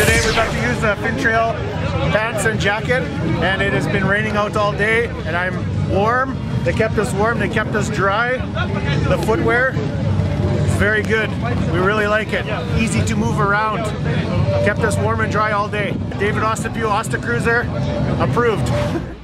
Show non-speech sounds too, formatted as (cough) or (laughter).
Today we're about to use the Finntrail pants and jacket and it has been raining out all day and I'm warm. They kept us warm, they kept us dry. The footwear, very good. We really like it. Easy to move around. Kept us warm and dry all day. David Ostapew, Osta Cruiser, approved. (laughs)